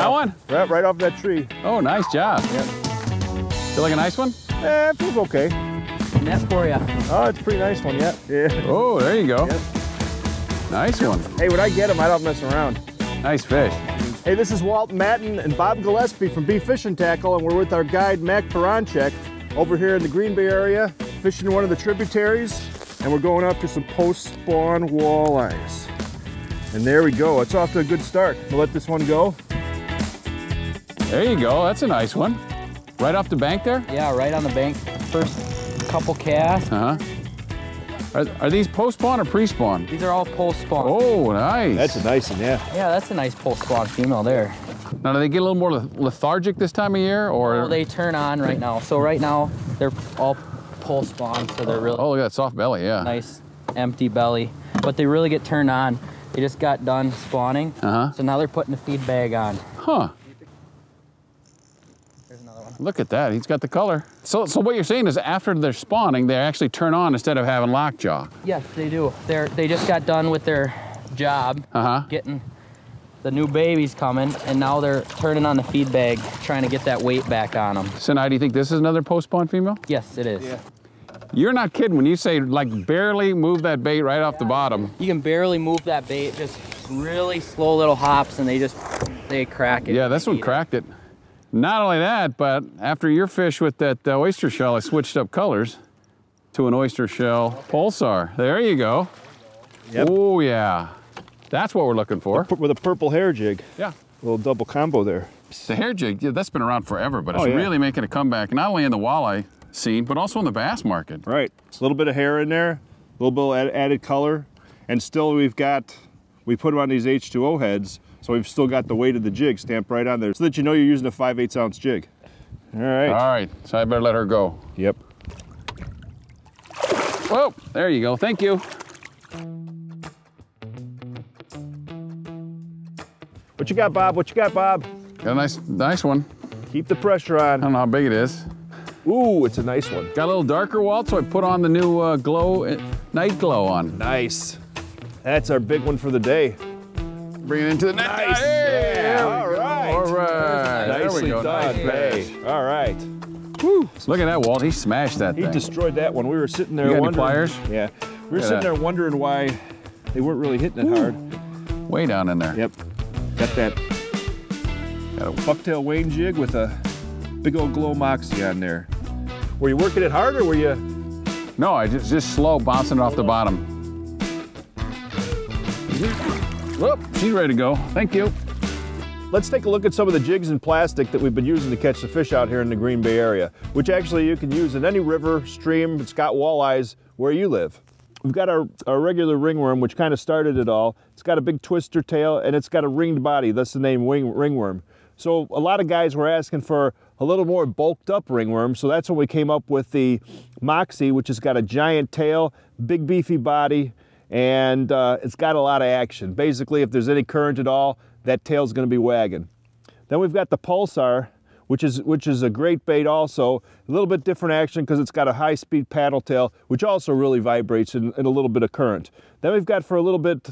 Got one? Right, right off that tree. Oh, nice job. Yep. Feel like a nice one? Eh, it feels okay. Net for you. Oh, it's a pretty nice one, yeah. Yeah. Oh, there you go. Yep. Nice one. Hey, when I get them, I don't mess around. Nice fish. Hey, this is Walt Matan and Bob Gillispie from B-Fish-N Tackle, and we're with our guide, Max Baranczyk, over here in the Green Bay area, fishing one of the tributaries, and we're going after some post-spawn walleyes. And there we go. It's off to a good start. We'll let this one go. There you go. That's a nice one. Right off the bank there? Yeah, right on the bank. First couple casts. Uh-huh. Are, are these post-spawn or pre-spawn? These are all post spawn. Oh, nice. That's a nice one, yeah. Yeah, that's a nice post spawn female there. Now, do they get a little more lethargic this time of year, or? Oh, they turn on right now. So right now, they're all post spawn, so they're really Oh, look at that soft belly, yeah. nice, empty belly. But they really get turned on. They just got done spawning. Uh-huh. So now they're putting the feed bag on. Huh. There's another one. Look at that. He's got the color. So, so what you're saying is after they're spawning, they actually turn on instead of having lockjaw. Yes, they do. They're they just got done with their job, Uh-huh. getting the new babies coming, and now they're turning on the feed bag, trying to get that weight back on them. So now, do you think this is another post-spawn female? Yes, it is. Yeah. You're not kidding when you say like barely move that bait right off the bottom. You can barely move that bait, just really slow little hops, and they just they crack it. Yeah, this one Eat it. cracked it. Not only that, but after your fish with that uh, oyster shell, I switched up colors to an oyster shell pulsar. There you go. Yep. Oh yeah, that's what we're looking for. With a purple hair jig. Yeah. little double combo there. The hair jig, yeah, that's been around forever, but it's Oh, yeah. really making a comeback, not only in the walleye scene, but also in the bass market. Right. It's a little bit of hair in there, a little bit of added color, and still we've got, we put them on these H2O heads, so we've still got the weight of the jig stamped right on there, so that you know you're using a 5 8 ounce jig. All right. All right, so I better let her go. Yep. Whoa, there you go. Thank you. What you got, Bob? What you got, Bob? Got a nice, nice one. Keep the pressure on. I don't know how big it is. Ooh, it's a nice one. Got a little darker, Walt, so I put on the new uh, glow, uh, night glow on. Nice. That's our big one for the day. Bring it into the net. Nice. Hey, Yeah, there we all right. All right. There Nicely we go. done, Nice. All right. Look at that, Walt. He smashed that He thing. destroyed that one. We were sitting there You got any wondering. pliers? Yeah. We were sitting there wondering why they weren't really hitting it hard. Way down in there. Yep. Got that Got a- bucktail Wayne jig with a big old glow moxie on there. Were you working it hard or were you? No, I just just slow bouncing it off the bottom. Whoop, she's ready to go. Thank you. Let's take a look at some of the jigs and plastic that we've been using to catch the fish out here in the Green Bay area, which actually you can use in any river, stream, it's got walleyes where you live. We've got our, our regular ringworm, which kind of started it all. It's got a big twister tail and it's got a ringed body. That's the name wing, ringworm. So a lot of guys were asking for a little more bulked up ringworm. So that's when we came up with the Moxie, which has got a giant tail, big beefy body, and uh, it's got a lot of action. Basically, if there's any current at all, that tail's gonna be wagging. Then we've got the Pulsar, which is which is a great bait also. A little bit different action because it's got a high-speed paddle tail, which also really vibrates in, in a little bit of current. Then we've got for a little bit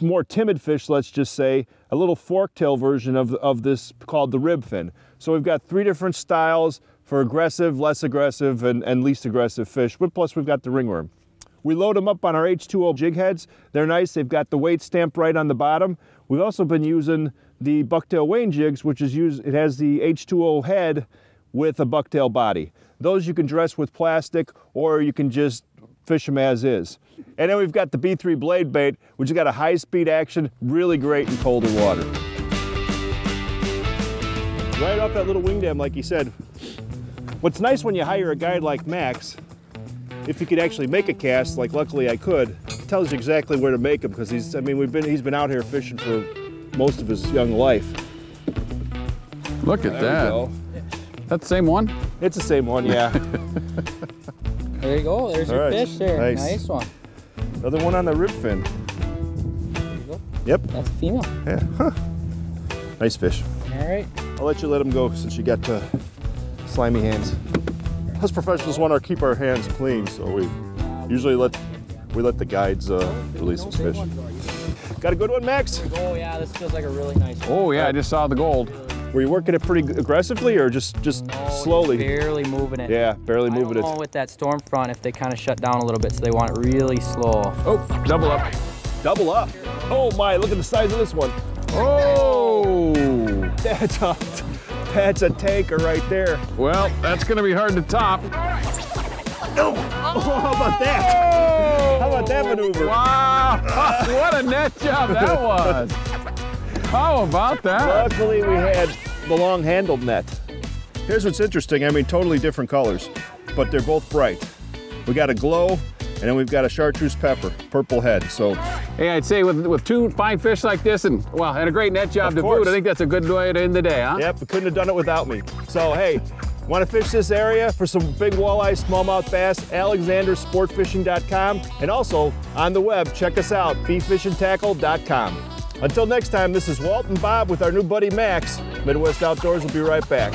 more timid fish, let's just say, a little fork-tail version of, of this called the rib fin. So we've got three different styles for aggressive, less aggressive, and, and least aggressive fish. But plus we've got the ringworm. We load them up on our H2O jig heads. They're nice. They've got the weight stamped right on the bottom. We've also been using the bucktail Wayne jigs, which is used, it has the H2O head with a bucktail body. Those you can dress with plastic or you can just fish them as is. And then we've got the B3 blade bait, which has got a high speed action, really great in colder water. Right off that little wing dam, like you said. What's nice when you hire a guide like Max, if you could actually make a cast, like luckily I could, he tells you exactly where to make them because he's, I mean, we've been, he's been out here fishing for most of his young life. Look at There we that. That's the same one? It's the same one, yeah. There you go. There's All your right. fish there. Nice. Nice, one. Another one on the rib fin. There you go. Yep. That's a female. Yeah. Huh. Nice fish. All right. I'll let you let him go since you got uh, slimy hands. Us professionals want to keep our hands clean, so we usually let we let the guides uh, release those fish. Got a good one, Max? Oh yeah, this feels like a really nice one. Oh yeah, I just saw the gold. Were you working it pretty aggressively or just just Oh, just slowly? barely moving it. Yeah, barely I moving don't it. know with that storm front if they kind of shut down a little bit, so they want it really slow. Oh, double up. Double up. Oh my, look at the size of this one. Oh! That's a, that's a tanker right there. Well, that's gonna be hard to top. Oh, oh how about that? How about that maneuver? Wow! what a net job that was. How about that? Luckily, we had the long-handled net. Here's what's interesting. I mean, totally different colors, but they're both bright. We got a glow, and then we've got a chartreuse pepper, purple head. So Hey, I'd say with, with two fine fish like this and well, and a great net job Of to boot, I think that's a good way to end the day, huh? Yep, we couldn't have done it without me. So, hey, want to fish this area for some big walleye, smallmouth bass? AlexanderSportFishing.com. And also on the web, check us out, beefishandtackle.com. Until next time, this is Walt and Bob with our new buddy Max. Midwest Outdoors will be right back.